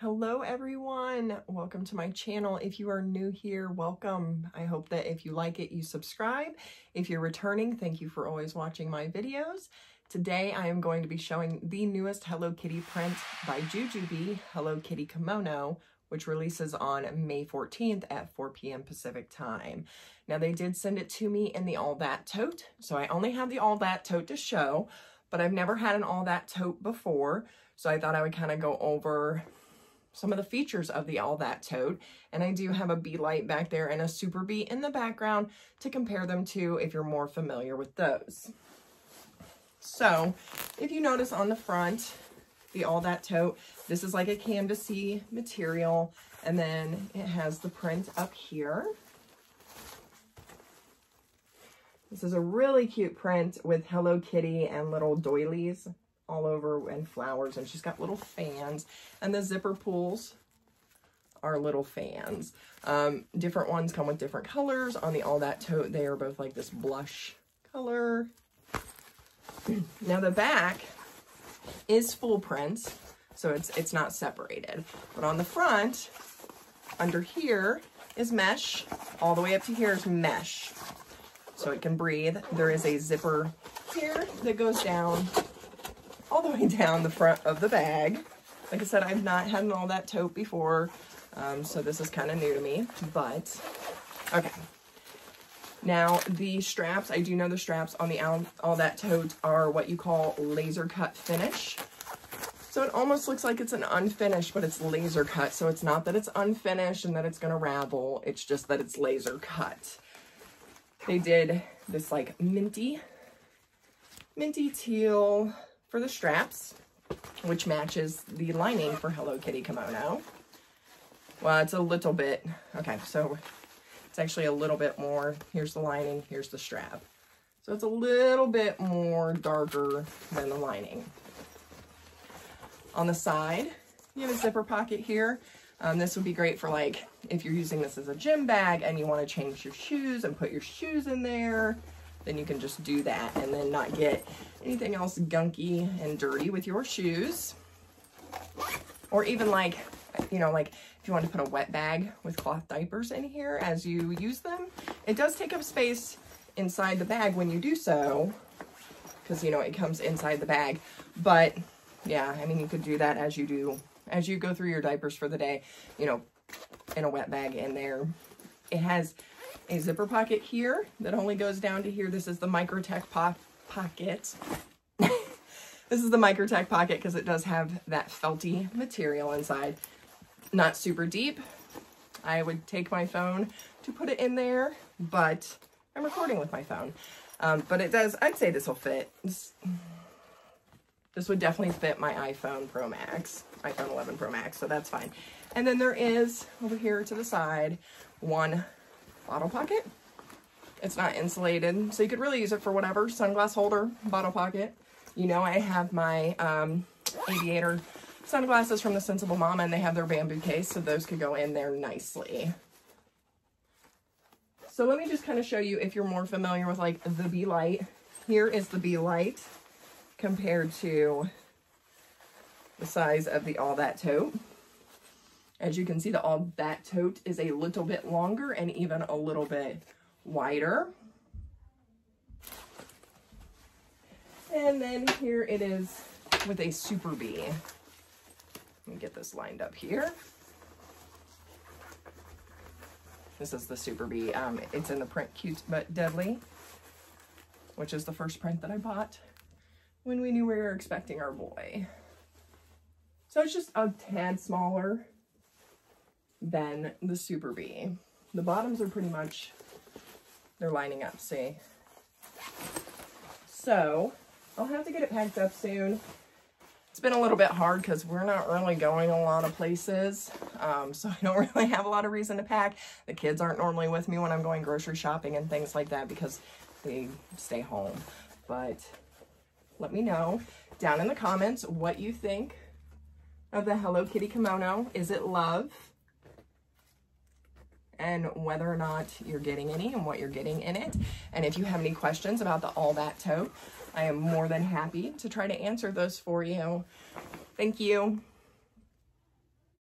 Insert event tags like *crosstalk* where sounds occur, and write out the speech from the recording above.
Hello everyone, welcome to my channel. If you are new here, welcome. I hope that if you like it, you subscribe. If you're returning, thank you for always watching my videos. Today I am going to be showing the newest Hello Kitty print by JuJuBe, Hello Kitty Kimono, which releases on May 14th at 4 p.m. Pacific time. Now they did send it to me in the All That tote, so I only have the All That tote to show, but I've never had an All That tote before, so I thought I would kind of go over some of the features of the All That tote. And I do have a Be Light back there and a Super Be in the background to compare them to if you're more familiar with those. So if you notice on the front, the All That tote, this is like a canvasy material. And then it has the print up here. This is a really cute print with Hello Kitty and little doilies all over and flowers. And she's got little fans. And the zipper pulls are little fans. Um, different ones come with different colors. On the All That tote, they are both like this blush color. now the back is full print, so it's it's not separated. But on the front, under here is mesh. All the way up to here is mesh. So it can breathe. There is a zipper here that goes down all the way down the front of the bag. Like I said, I've not had an all that tote before, um, so this is kind of new to me, but okay. Now, the straps, I do know the straps on the all, all that tote are what you call laser cut finish. So it almost looks like it's an unfinished, but it's laser cut. So it's not that it's unfinished and that it's going to ravel. It's just that it's laser cut. They did this like minty, minty teal for the straps, which matches the lining for Hello Kitty kimono. Well, it's a little bit, okay, so it's actually a little bit more. Here's the lining, here's the strap. So it's a little bit more darker than the lining. On the side, you have a zipper pocket here. Um, this would be great for like, if you're using this as a gym bag and you want to change your shoes and put your shoes in there, then you can just do that and then not get anything else gunky and dirty with your shoes. Or even like, you know, like if you want to put a wet bag with cloth diapers in here as you use them, it does take up space inside the bag when you do so, because, you know, it comes inside the bag. But yeah, I mean, you could do that as you do, as you go through your diapers for the day, you know, in a wet bag in there. It has a zipper pocket here that only goes down to here. This is the Microtech po pocket. *laughs* this is the Microtech pocket because it does have that felty material inside. Not super deep. I would take my phone to put it in there, but I'm recording with my phone. Um, but it does, I'd say this will fit. This, this would definitely fit my iPhone Pro Max, iPhone 11 Pro Max, so that's fine. And then there is, over here to the side, one bottle pocket. It's not insulated, so you could really use it for whatever. Sunglass holder, bottle pocket. You know I have my um, aviator sunglasses from the Sensible Mama, and they have their bamboo case, so those could go in there nicely. So let me just kind of show you if you're more familiar with like the Be Light. Here is the Be Light compared to the size of the All That Tote. As you can see, the All That Tote is a little bit longer and even a little bit wider. And then here it is with a Super Be. Let me get this lined up here. This is the Super Be. Um, it's in the print Cute But Deadly, which is the first print that I bought when we knew we were expecting our boy. So it's just a tad smaller than the Super Be. The bottoms are pretty much, they're lining up, see? So, I'll have to get it packed up soon. It's been a little bit hard because we're not really going a lot of places, um, so *laughs* I don't really have a lot of reason to pack. The kids aren't normally with me when I'm going grocery shopping and things like that because they stay home. But let me know down in the comments what you think of the Hello Kitty kimono. Is it love? And whether or not you're getting any and what you're getting in it. And if you have any questions about the All That tote, I am more than happy to try to answer those for you. Thank you.